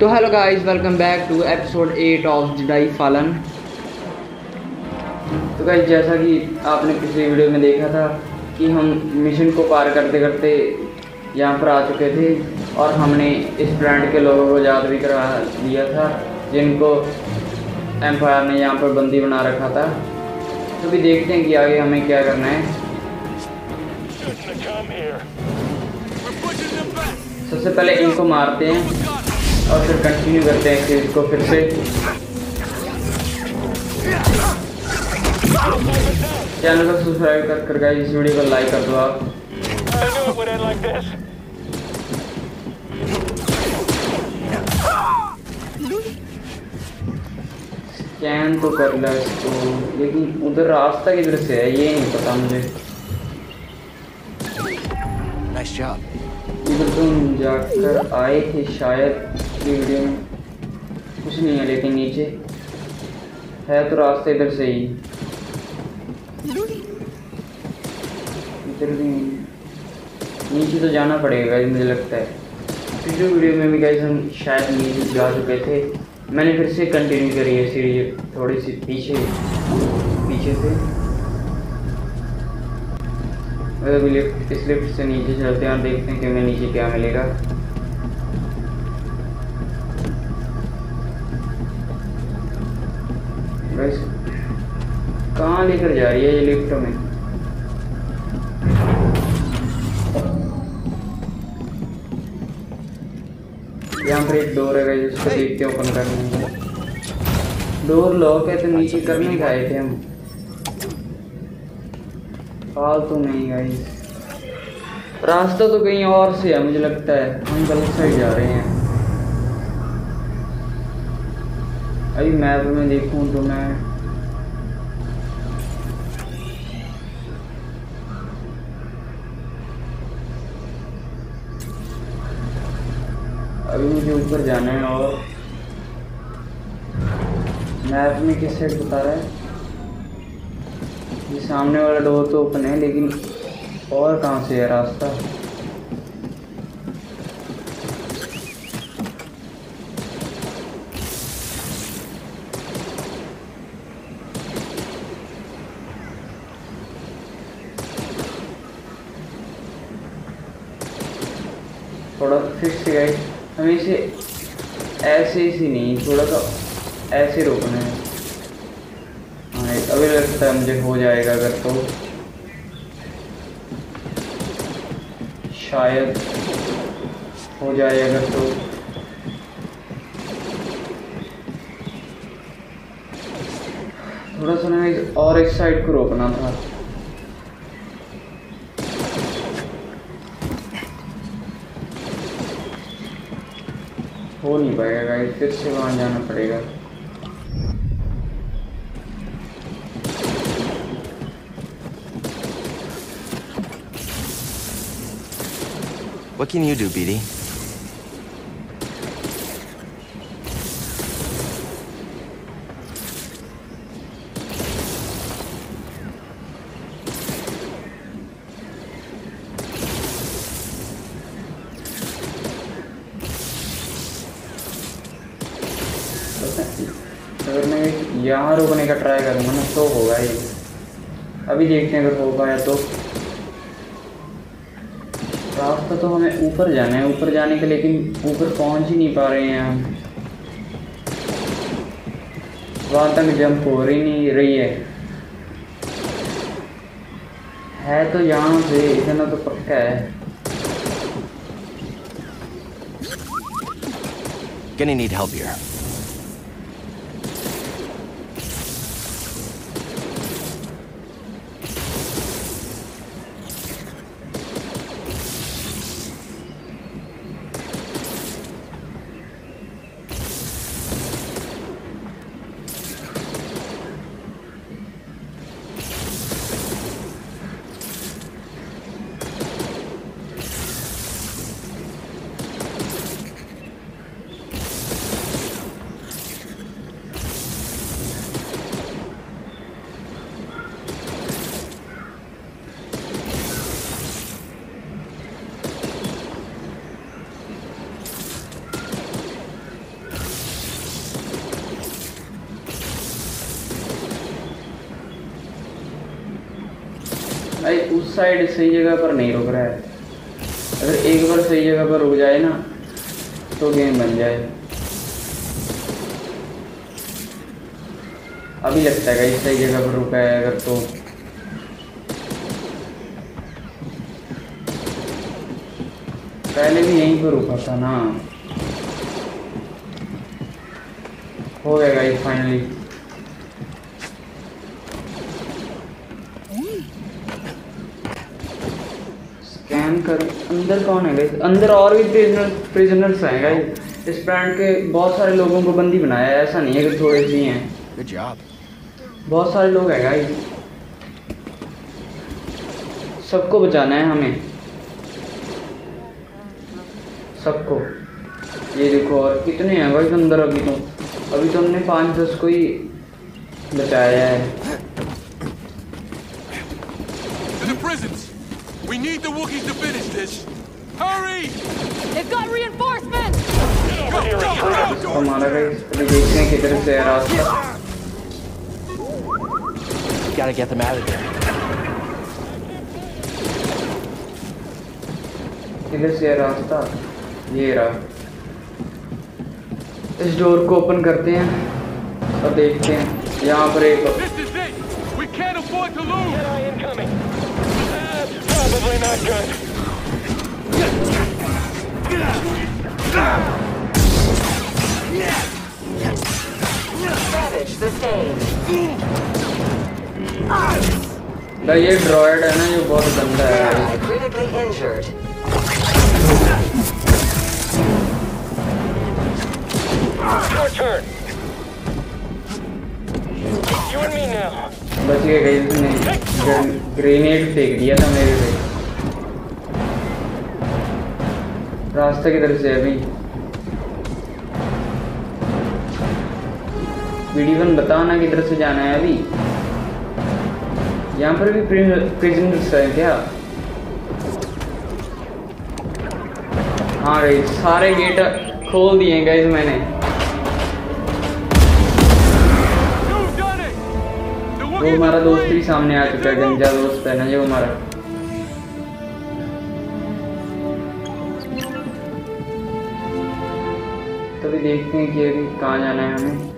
तो hello guys welcome back to episode eight of Jedi Fallen तो guys जैसा कि आपने पिछले वीडियो में देखा था कि हम मिशन को पार करते करते यहाँ पर आ चुके थे और हमने इस ब्रांड के लोगों को याद भी करा दिया था जिनको एम्पायर ने यहाँ पर बंदी बना रखा था। तो भी देखते हैं कि आगे हमें क्या करना है। सबसे पहले इनको मारते हैं। और फिर कंटिन्यू करते हैं सीरीज़ को फिर से। चैनल को सब्सक्राइब कर कर गाइस इस वीडियो को लाइक कर दो आप. स्कैन तो कर ला इसको लेकिन उधर रास्ता किधर से है ये नहीं पता मुझे। Nice इधर तो हम जाकर आए थे शायद। वीडियो में। कुछ नहीं है लेकिन नीचे। है तो रास्ता इधर से ही। इधर भी। नीचे तो जाना पड़ेगा मुझे लगता है। पिछले वीडियो में भी गाइस हम शायद नीचे जा चुके थे। मैंने फिर से कंटिन्यू करी है सीरीज़ थोड़ी सी पीछे। पीछे से। अभी लिफ्ट इस लिफ्ट से नीचे चलते हैं और देखते हैं कि हमें नीचे क्या मिलेगा। कहाँ लेकर जा रही है ये लिफ्ट में यहाँ पर एक डोर है गाइस उसको देखते हैं ओपन करने में डोर लॉक है तो नीचे करने का आए थे हम। फालतू नहीं गाइस रास्ता तो कहीं और से है मुझे लगता है। हम गलत साइड जा रहे हैं। अभी मैप में देखूँ तो मैं अभी मुझे ऊपर जाना है और मैप में किस साइड बता रहा है? ये सामने वाला डोर तो ओपन है, लेकिन और कहाँ से है रास्ता थोड़ा फिर से गए हमें इसे ऐसे नहीं, थोड़ा सा ऐसे रोकना है। हाँ अभी लगता है मुझे हो जाएगा अगर तो। शायद हो जाए अगर तो। थोड़ा सा ना और एक साइड को रोकना था। हो नहीं पाएगा गाइस फिर से वहाँ जाना पड़ेगा What can you do, BD? रोकने का ट्राई करूँगा ना तो होगा ये अभी देखते हैं अगर हो पाया तो। रास्ता तो हमें ऊपर जाना है, ऊपर जाने के लेकिन ऊपर पहुँच ही नहीं पा रहे हैं हम। वहाँ तक जंप हो रही नहीं रही है। है तो यहाँ से, इतना तो पक्का है। Gonna need help here. उस साइड सही जगह पर नहीं रुक रहा है। अगर एक बार सही जगह पर रुक जाए ना तो गेम बन जाए। अभी लगता है इस सही जगह पर रुका है अगर तो। पहले भी यहीं पर रुका था ना। हो गया गाइस फाइनली स्कैन कर अंदर कौन है गाइस अंदर और भी प्रिजनर प्रिजनर्स हैं गाइस इस ब्रांड के बहुत सारे लोगों को बंदी बनाया है ऐसा नहीं है कि थोड़े से हैं। Good job. बहुत सारे लोग हैं गाइस सबको बचाना है हमें। सबको। ये देखो और कितने हैं भाई अंदर अभी तो। अभी तो हमने पाँच दस को ही बचाया है। Need the Wookiees to finish this! Hurry! They've got reinforcements! Go, go, go! तो हमारा देखते हैं किधर से है रास्ता Gotta get them out of there. किधर से है रास्ता ये रहा इस डोर को ओपन करते हैं और देखते हैं यहाँ पर एक not good. भाई ये ड्रॉयड है ना जो बहुत गंदा है Ally critically injured. Your turn. You and me now. बच गए गई ग्रेनेड फेंक दिया था मेरे पे रास्ता किधर से है अभी बीडी वन बताओ ना किधर से जाना है अभी। यहाँ पर भी प्रिजनर्स है क्या? हाँ गई सारे गेट खोल दिए गए मैंने। वो हमारा दोस्त भी सामने आ चुका है गंजा दोस्त है ना जो हमारा। अभी देखते हैं कि अभी कहाँ जाना है हमें।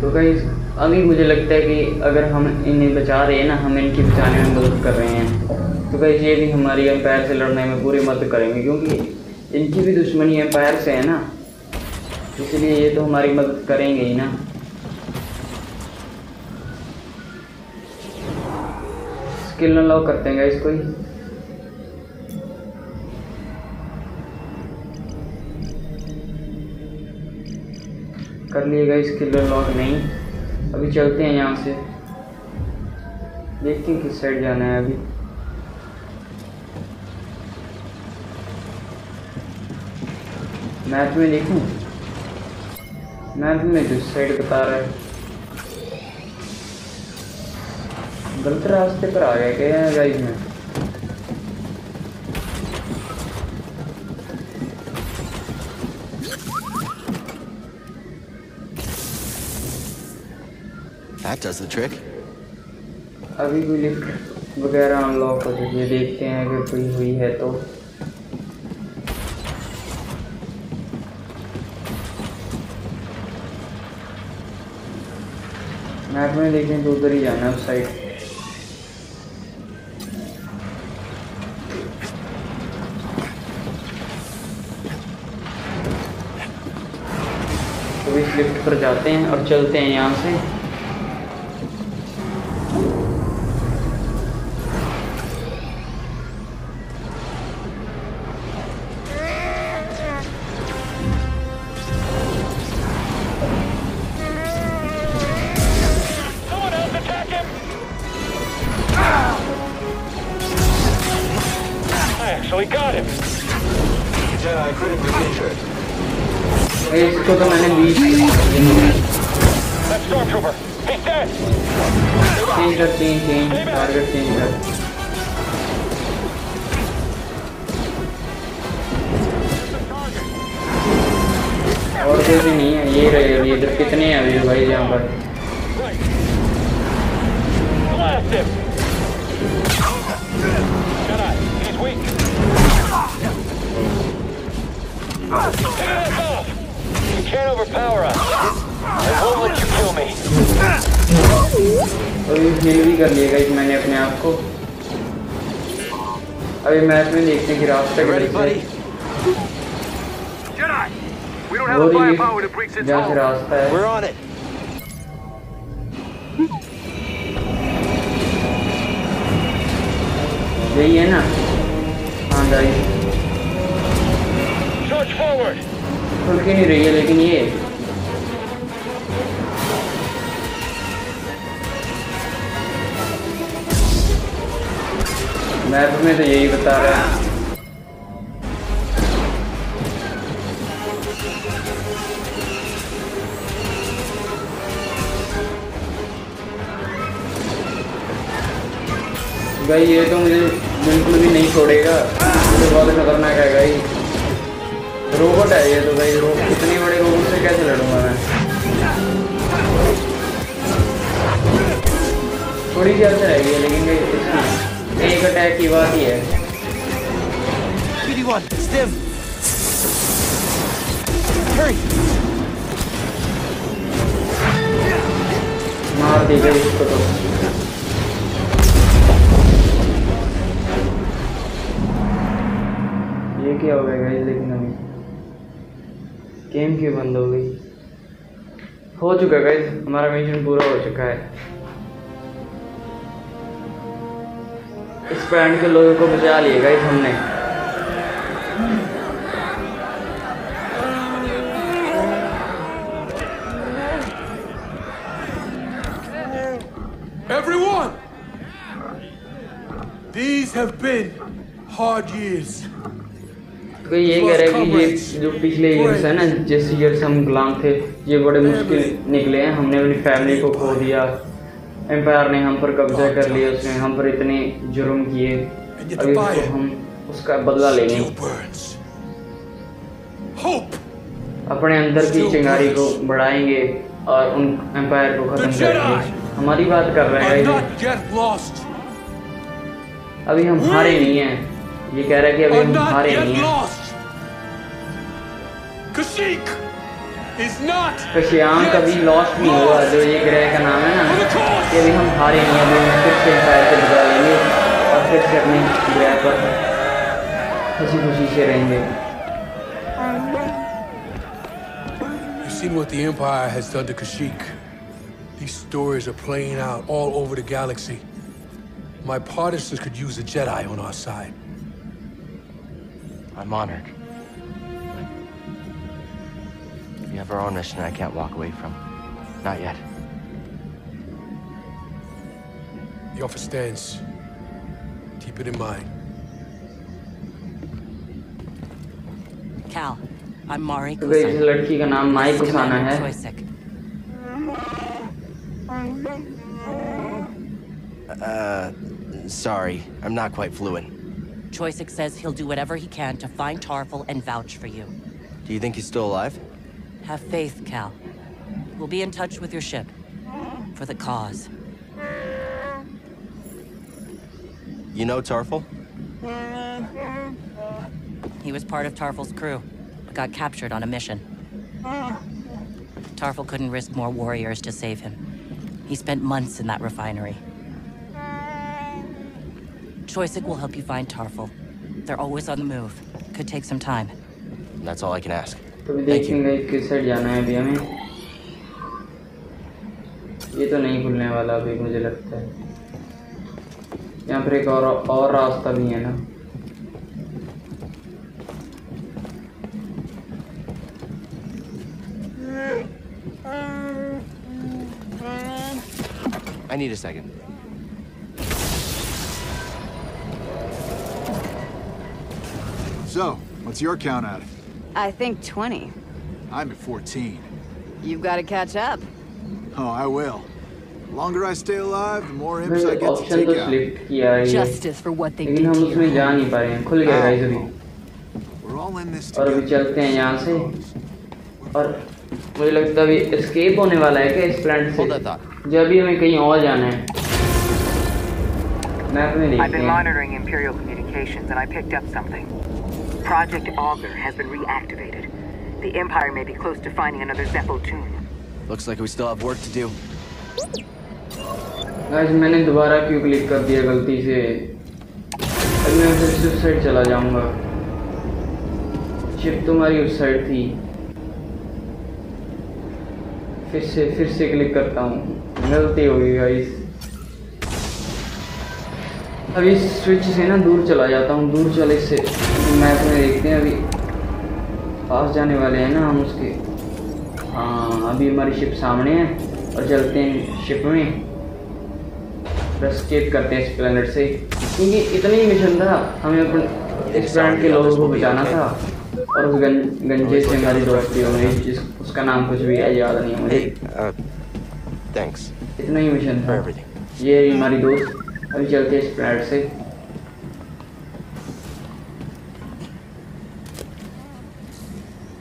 तो कहीं अभी मुझे लगता है कि अगर हम इन्हें बचा रहे हैं ना, हम इनकी बचाने में मदद कर रहे हैं। तो कहीं ये भी हमारी एम्पायर से लड़ने में पूरी मदद करेंगे, क्योंकि इनकी भी दुश्मनी एम्पायर से है ना। इसलिए ये तो हमारी मदद करेंगे ही ना। स्किल अनलॉक करते हैं इसको ही कर लिएगा स्किल अनलॉक नहीं। अभी चलते हैं यहाँ से। देखते हैं किस साइड जाना है अभी। मैप में देखूँ? में जिस साइड बता रहा है। गलत रास्ते पर आ गया क्या गाइस में। That does the trick. अभी कोई लिफ्ट वगैरह अनलॉक हो चुकी है देखते हैं अगर कोई हुई है तो। मैप में देखें तो उधर ही जाना है उस साइड तो इस लिफ्ट पर जाते हैं और चलते हैं यहाँ से. और कुछ नहीं है ये रहे अभी इधर कितने हैं अभी भाई यहाँ पर? अभी फील भी कर लिएगा इस मैंने अपने आप को। अभी मैच में देखने की रास्ते देखते हैं। वो देखिए जहाँ से. रास्ता है. यही है ना हाँ गाइस! खुल के नहीं रही है लेकिन ये मैप में तो यही बता रहा है भाई ये तो मुझे बिल्कुल भी नहीं छोड़ेगा ये तो बहुत खतरनाक है भाई रोबोट है ये तो भाई रो इतने बड़े रोबोट से कैसे लड़ूँगा मैं थोड़ी सी हद रहेगी लेकिन एक अटैक की बात ही है BD1, stim. Hurry. मार इसको तो ये क्या हो गया लेकिन अभी गेम क्यों बंद हो गई हो चुका गाइस हमारा मिशन पूरा हो चुका है इस बैंड के लोगों को बचा लिया गाइस हमने Everyone! These have been hard years. तो ये कह रहा है कि ये जो पिछले ईयर्स है ना जिस ईयर्स हम गुलाम थे ये बड़े मुश्किल निकले हैं। हमने अपनी फैमिली को खो दिया। एम्पायर ने हम पर कब्जा कर लिया उसने हम पर इतने जुर्म किए। अभी उसको हम उसका बदला लेंगे! अपने अंदर की चिंगारी को बढ़ाएँगे और उन एम्पायर को खत्म करेंगे हमारी बात कर रहे हैं. अभी हम हारे नहीं हैं। ये कह रहा है कि अभी हम हारे नहीं हैं। कशियाम yet कभी लॉस्ट नहीं हुआ lost. जो ये ग्रह का नाम है ना For the cause. कि अभी हम हारे नहीं हैं, अभी हम फिर से एम्पायर को बचा लेंगे और फिर से अपने ग्रह पर खुशी खुशी से रहेंगे You've seen what the Empire has done to Kashyyyk. These stories are playing out all over the galaxy. My partisans could use a Jedi on our side. I'm honored. have our own mission I can't walk away from. Not yet. The offer stands. Keep it in mind. Cal, I'm Mari तो भाई इस Kusan. लड़की का नाम माई This is Kushana Commander है Choisek. Uh, sorry. I'm not quite fluent. Choisek says he'll do whatever he can to find Tarful and vouch for you. Do you think he's still alive? Have faith, Cal. We'll be in touch with your ship. For the cause. You know Tarful? He was part of Tarful's crew, but got captured on a mission. Tarful couldn't risk more warriors to save him. He spent months in that refinery. Choisek will help you find Tarful. They're always on the move. Could take some time. That's all I can ask. तो अभी देखेंगे किस side जाना है अभी हमें ये तो नहीं खुलने वाला अभी मुझे लगता है यहाँ पर एक और और रास्ता भी है ना I need a second. So, what's your count at? I think 20. I'm at 14. You've got to catch up. Oh, I will. The longer I stay alive, the more imps I भाई get to ऑप्शन तो take out. Select किया है ये Justice for what they लेकिन did हम to उसमें you. जा नहीं पा रहे हैं खुल गया गाइस अभी We're all in this और अभी together. चलते हैं यहाँ से We're और मुझे लगता है अभी एस्केप होने वाला है क्या इस प्लांट Hold that से thought. जो अभी हमें कहीं और जाना है मैप में I've देखते been हैं monitoring Imperial communications and I picked up something. Project Augur has been reactivated. The Empire may be close to finding another Zeppo tomb. Looks like we still have work to do. Guys मैंने दोबारा क्यों click कर दिया गलती से अभी मैं फिर से उस साइड चला जाऊँगा शिप तुम्हारी उस साइड थी फिर से फिर से क्लिक करता हूँ गलती हो गई गाइस अभी स्विच से ना दूर चला जाता हूँ दूर चले से मैप में देखते हैं अभी। पास जाने वाले हैं ना हम उसके। हाँ अभी हमारी शिप सामने है और चलते हैं शिप में। एस्केप करते हैं इस प्लेनेट से। क्योंकि इतना ही मिशन था हमें अपने इस प्लेनेट के लोगों को बचाना था। और उस गं, गंजे से हमारी दोस्ती हो गई जिस उसका नाम कुछ भी है याद नहीं है मुझे। Hey, uh, इतना ही मिशन था। ये हमारी दोस्त अभी चलते हैं इस प्लेनेट से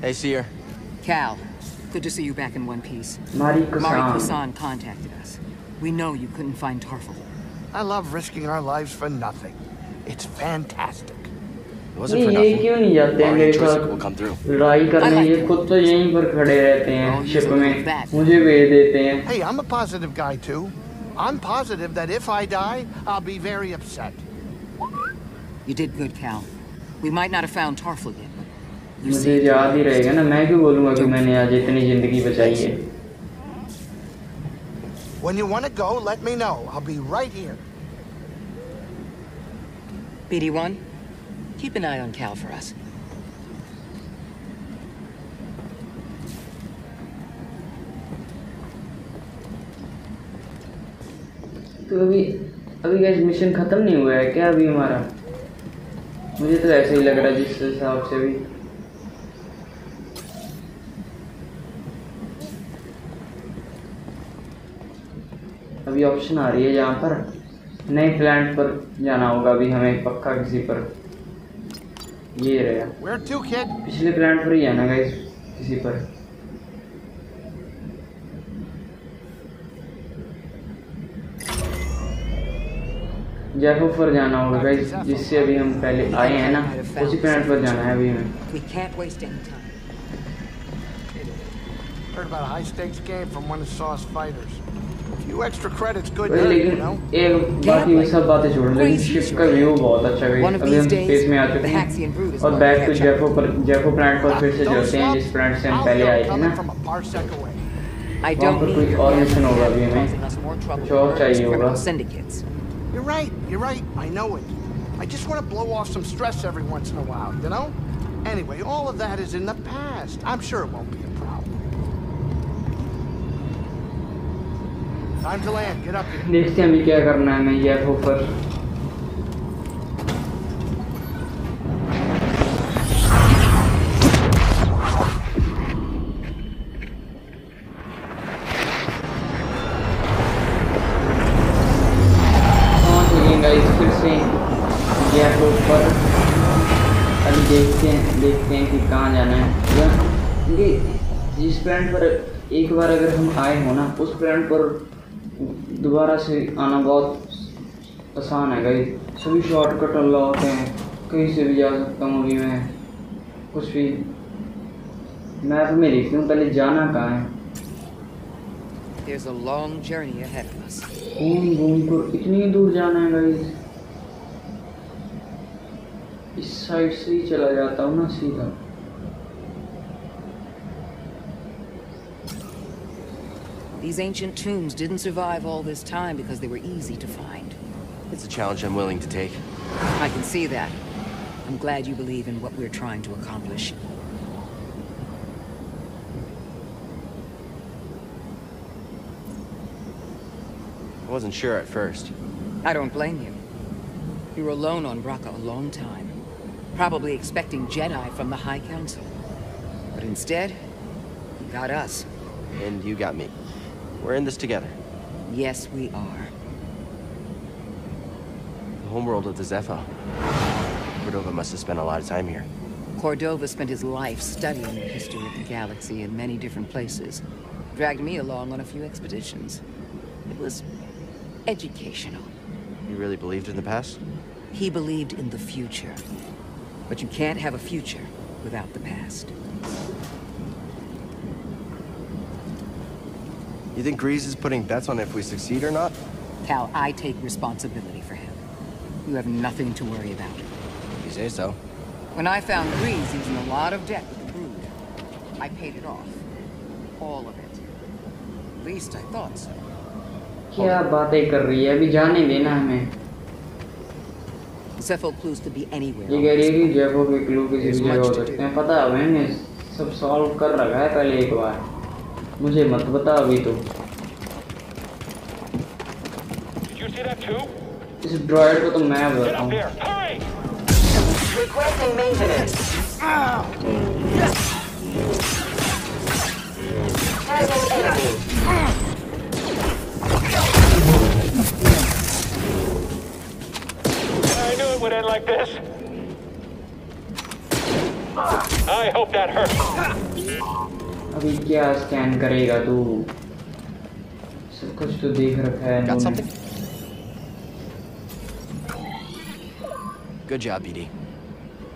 Hey, Seer. Cal, good to see you back in one piece. हमारी Mari Kushan Kusan contacted us. We know you couldn't find Tarful. I love risking our lives for nothing. It's fantastic. It wasn't for नहीं ये nothing. क्यों नहीं जाते हैं Mari मेरे and Troy will साथ come through. लड़ाई करने I like ये it. खुद तो यहीं पर खड़े रहते हैं Oh, शिप you में like that. मुझे भेज देते हैं Hey, I'm a positive guy too. I'm positive that if I die, I'll be very upset. You did good, Cal. We might not have found Tarful yet. You मुझे saved याद ही रहेगा ना मैं क्यों बोलूंगा कि मैंने आज इतनी जिंदगी बचाई है When you want to go, let me know. I'll be right here. BD1, keep an eye on Cal for us. तो अभी अभी गैस मिशन खत्म नहीं हुआ है क्या अभी हमारा? मुझे तो ऐसे ही लग रहा है जिस हिसाब से भी अभी ऑप्शन आ रही है यहाँ पर। नए प्लांट पर जाना होगा अभी हमें पक्का किसी पर। ये रहेगा kid? पिछले प्लांट पर ही जाना गाइस किसी पर। जयपुर पर जाना होगा गाइस जिससे अभी हम पहले आए हैं ना उसी प्लांट पर जाना है अभी हमें We can't waste any time. Heard about a high stakes game from one of Saw's fighters. A few extra credits, good वही nerve, you know? लेकिन एक बाकी वो सब बातें छोड़ लेकिन शिप का व्यू बहुत अच्छा है अभी हम स्पेस में आ चुके हैं और बैक टू. जयपुर पर जयपुर प्लांट पर फिर से Don't चलते हैं. जिस प्लांट से हम पहले आए थे ना वहाँ don't पर need कोई और मिशन होगा अभी हमें कुछ और चाहिए होगा. You're right, you're right. I know it. I just want to blow off some stress every once in a while, you know? Anyway, all of that is in the past. I'm sure it won't be a problem. Time to land. Get up here. देखते हैं अभी क्या करना है हमें जयपुर पर plant पर एक बार अगर हम आए हो ना उस प्लांट पर दोबारा से आना बहुत आसान है गई सभी शॉर्टकट अनलॉक हैं। कहीं से भी जा सकता हूँ अभी मैं। कुछ भी। मैप में देखती हूँ पहले जाना कहाँ है। There's a long journey ahead of us. घूम घूम कर इतनी दूर जाना है गाइस इस साइड से ही चला जाता हूँ ना सीधा। These ancient tombs didn't survive all this time because they were easy to find. It's a challenge I'm willing to take. I can see that. I'm glad you believe in what we're trying to accomplish. I wasn't sure at first. I don't blame you. You were alone on Bracca a long time, probably expecting Jedi from the High Council. But instead, you got us. And you got me. We're in this together. Yes, we are. The homeworld of the Zepho. Cordova must have spent a lot of time here. Cordova spent his life studying the history of the galaxy in many different places. Dragged me along on a few expeditions. It was educational. You really believed in the past? He believed in the future. But you can't have a future without the past. You think Grease is putting bets on if we succeed or not? Cal, I take responsibility for him. You have nothing to worry about. You say so. When I found Grease, he was in a lot of debt with the Brood. I paid it off. All of it. At least I thought so. क्या बातें कर रही है अभी जाने देना हमें Cephal clues could be anywhere. ये on कह रही this है कि planet. जयपुर के क्लू किसी भी There's जगह हो much to सकते do. हैं पता है मैंने सब सॉल्व कर रखा है पहले एक बार मुझे मत बता अभी तो Did you see that too? इस ड्रॉइड को तो मैं Get बताता up हूँ there! Hurry! Requesting maintenance. Tagging enemy. I knew it would end like this. I hope that hurt. अभी क्या स्कैन करेगा तू? सब कुछ तो देख रखा है? Good job, BD.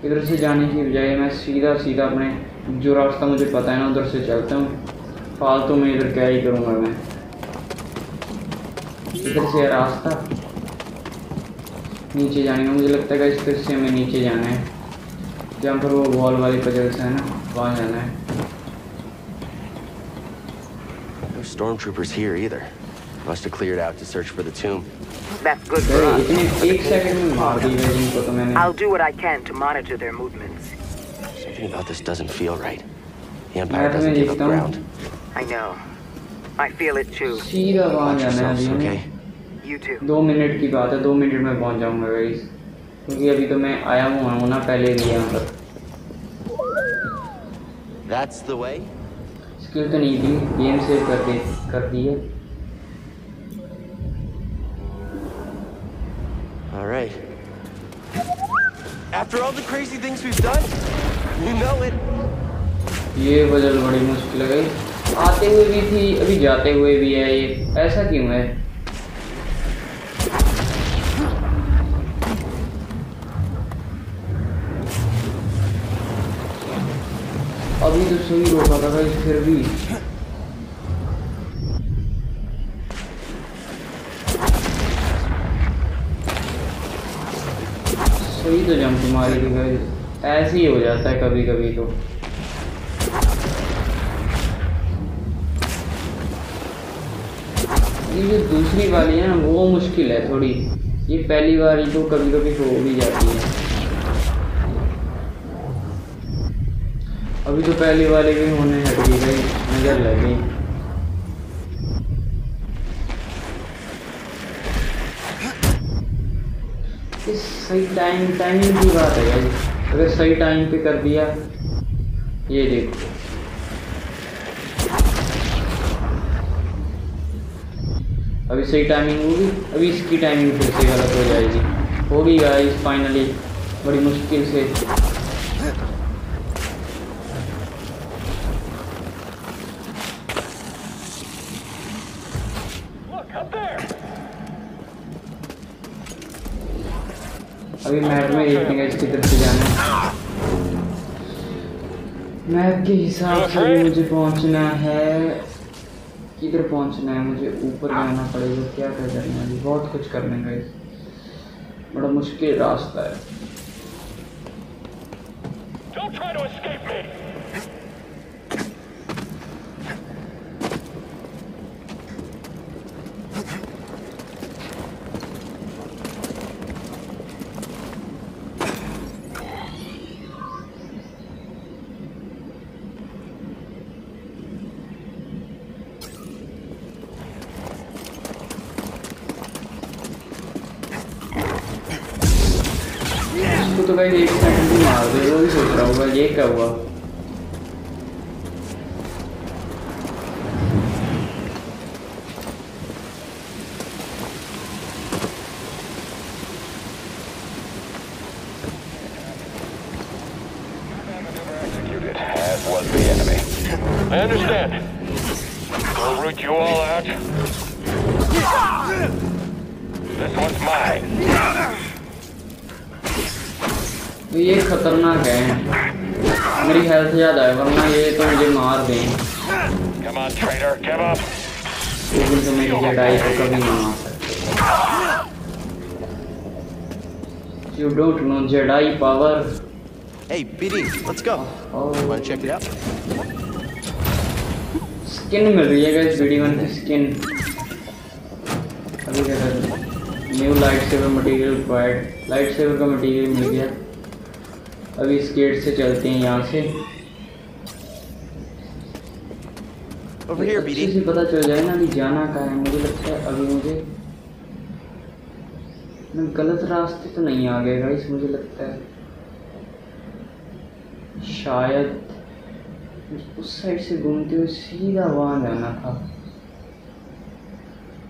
इधर से जाने की बजाय मैं सीधा सीधा अपने जो रास्ता मुझे पता है ना उधर से चलता हूँ। फालतू में इधर क्या ही करूँगा मैं। इधर से रास्ता। नीचे जाने का मुझे लगता है इस इस से हमें नीचे जाना है। जहाँ पर वो वॉल वाली पजल्स है ना वहाँ जाना है। stormtroopers here either. Must have cleared out to search for the tomb. That's good for अरे us. इतने एक सेकंड में मार दी है जिनको तो मैंने I'll do what I can to monitor their movements. Something about this doesn't feel right. The मैं Empire तुम्हें doesn't give up देखता ground. हूँ I know. I feel it too. सीधा वहाँ Watch जाना है yourselves, अभी okay? हमें You too. दो मिनट की बात है दो मिनट में पहुंच जाऊंगा गाइस क्योंकि अभी तो मैं आया हुआ हूँ ना पहले भी यहाँ पर That's the way? स्किल तो नहीं थी गेम सेव कर दे कर दी है All right. After all the crazy things we've done, you know it. ये बदल बड़ी मुश्किल है आते हुए भी थी अभी जाते हुए भी है ये ऐसा क्यों है अभी तो सही रोका था गाइस फिर भी। सही तो मारी थी गाइस ऐसे ही हो जाता है कभी कभी तो। ये जो दूसरी वाली है ना, वो मुश्किल है थोड़ी। ये पहली वाली तो कभी कभी हो भी जाती है अभी तो पहली वाली भी होने हट गई नज़र लग। सही टाइम टाइमिंग की बात है भाई। अगर सही टाइम पे कर दिया, ये देखो। अभी सही टाइमिंग होगी, अभी इसकी टाइमिंग फिर से गलत हो जाएगी। होगी गाइस फाइनली बड़ी मुश्किल से। अभी मैप में एक मिनट की तरफ़ से जाना मैप के हिसाब से मुझे पहुँचना है। किधर पहुँचना है? मुझे ऊपर जाना पड़ेगा। क्या क्या करना है? बहुत कुछ करने का बड़ा मुश्किल रास्ता है Don't try to escape me! इसको तो भाई एक सेकंड भी मार दे वो भी सोच रहा होगा ये क्या हुआ? खतरनाक है मेरी हेल्थ ज़्यादा है वरना ये तो मुझे मार दें Come on, traitor, give up. लेकिन तो मेरी जटाई को कभी नहीं मार सकते। You don't know Jedi power Hey, BD, let's go. Want to check it out? Skin मिल रही है गाइस वीडियो वन की स्किन अभी क्या कर new lightsaber material required lightsaber का मटेरियल मिल गया। अभी इस गेट से चलते हैं यहाँ से। Over here, अच्छे से पता चल जाए ना अभी जाना कहाँ है। मुझे लगता है अभी मुझे मैं गलत रास्ते तो नहीं आ गए गाइस मुझे लगता है। शायद उस साइड से घूमते हुए सीधा वहाँ जाना था।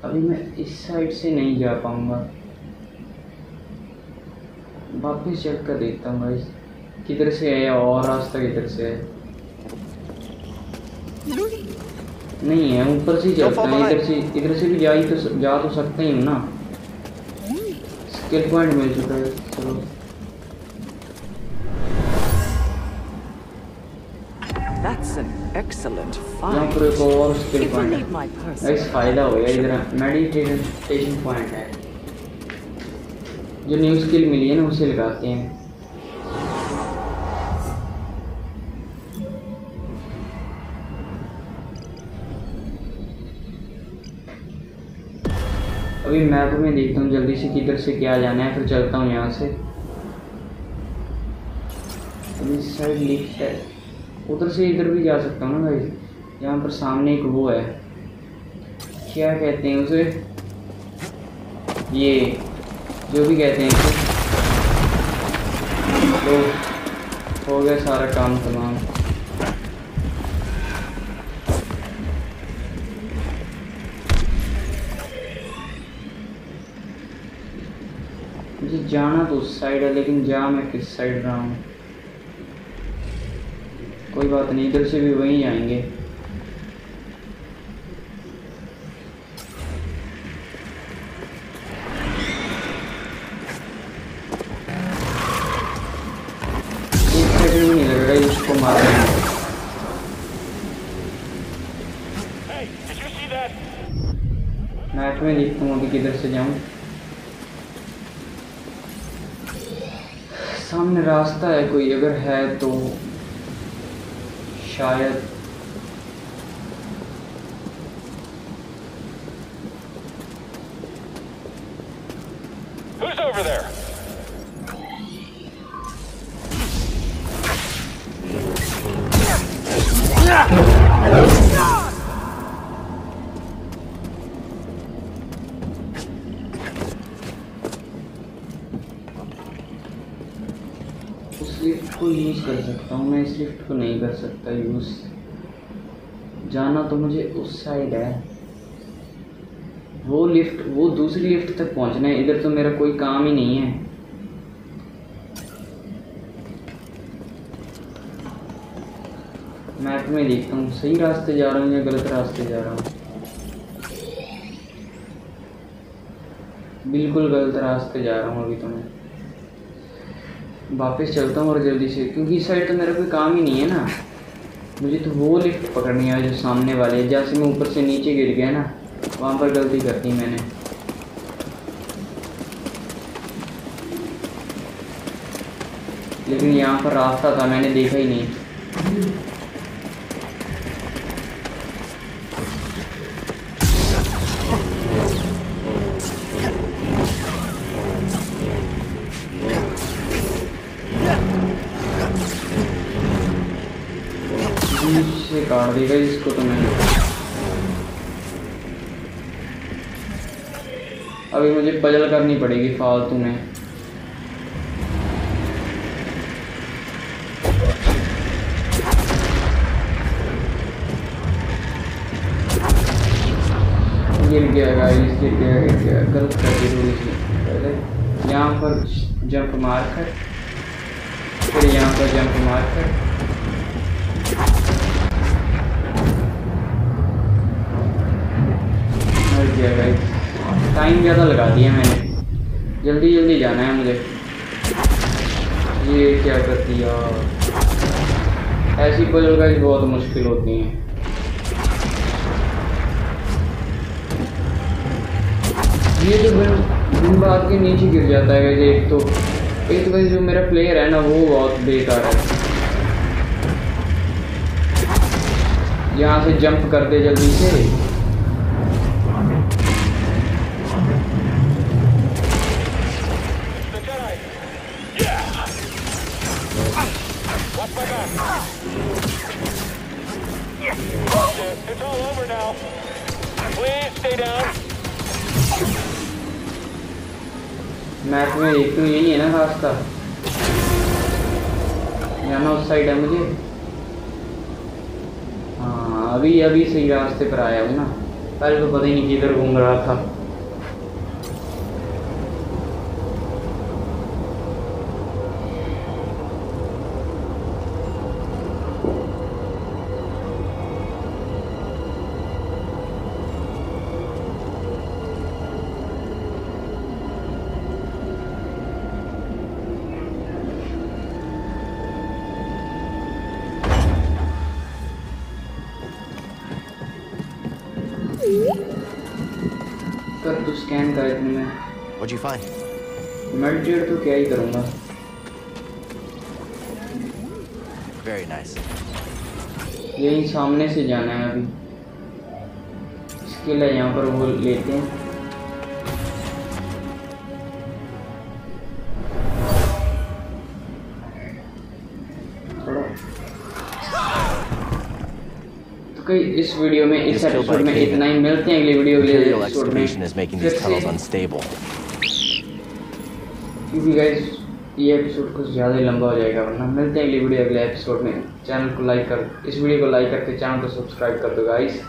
अभी मैं इस साइड से नहीं जा पाऊँगा। वापस चेक कर देखता हूँ गाइस किधर से है या और रास्ता किधर से? है नहीं है ऊपर से ही चलता है इधर से इधर से भी जा ही तो जा तो सकते ही ना। स्किल पॉइंट मिल चुका है चलो। That's an excellent यहाँ find. पर एक और स्किल पॉइंट है। person, इस फ़ायदा हो गया इधर मेडिटेशन पॉइंट है। जो न्यू स्किल मिली है ना उसे लगाते हैं। अभी मैप में देखता हूँ, जल्दी से किधर से क्या जाना है, फिर चलता हूँ यहाँ से। साइड लिफ्ट है। उधर से इधर भी जा सकता हूँ ना भाई। यहाँ पर सामने एक वो है। क्या कहते हैं उसे? ये, जो भी कहते हैं तो हो गया सारा काम तमाम। जाना तो उस साइड है, लेकिन जा मैं किस साइड रहा हूँ? कोई बात नहीं, इधर से भी वहीं आएँगे। है कोई अगर है तो शायद Who's over there? उस लिफ्ट को यूज़ कर सकता हूँ, मैं इस लिफ्ट को नहीं कर सकता यूज़ जाना तो मुझे उस साइड है। वो लिफ्ट वो दूसरी लिफ्ट तक पहुँचना है, इधर तो मेरा कोई काम ही नहीं है। मैप में देखता हूँ, सही रास्ते जा रहा हूँ या गलत रास्ते जा रहा हूँ? बिल्कुल गलत रास्ते जा रहा हूँ अभी तो मैं। वापस चलता हूँ और जल्दी से, क्योंकि इस साइड तो मेरा कोई काम ही नहीं है ना। मुझे तो वो लिफ्ट पकड़नी है जो सामने वाले है जहाँ से मैं ऊपर से नीचे गिर गया ना, वहाँ पर गलती कर दी मैंने। लेकिन यहाँ पर रास्ता था, मैंने देखा ही नहीं। काट देगा इसको तो मैंने अभी मुझे पजल करनी पड़ेगी फालतू में। गिर गया गाइस गिर गया गिर गया। गलत कर दी थोड़ी सी पहले यहाँ पर जंप मार कर, फिर यहाँ पर जंप मार कर टाइम ज़्यादा लगा दिया मैंने। जल्दी जल्दी जाना है मुझे। ये क्या कर दिया ऐसी पजल का बहुत मुश्किल होती हैं। ये तो बिन बात के नीचे गिर जाता है एक तो। एक तो जो मेरा प्लेयर है ना, वो बहुत बेकार है। यहाँ से जंप कर दे जल्दी से। Stay down. मैप में एक तो यही है ना रास्ता जाना उस साइड है मुझे। हाँ अभी अभी सही रास्ते पर आया हूँ ना। पहले तो पता ही नहीं किधर घूम रहा था। स्कैन कर दूँ मैं What'd you find? मर्जर तो क्या ही करूँगा Very nice. यही सामने से जाना है अभी इसके लिए यहाँ पर वो लेते हैं इस वीडियो में इस एपिसोड में इतना ही मिलते हैं अगले वीडियो के लिए एपिसोड में. क्योंकि गाइस ये एपिसोड कुछ ज़्यादा ही लंबा हो जाएगा वरना मिलते हैं अगली वीडियो अगले एपिसोड में। चैनल को लाइक कर इस वीडियो को लाइक करके चैनल को सब्सक्राइब कर दो गाइस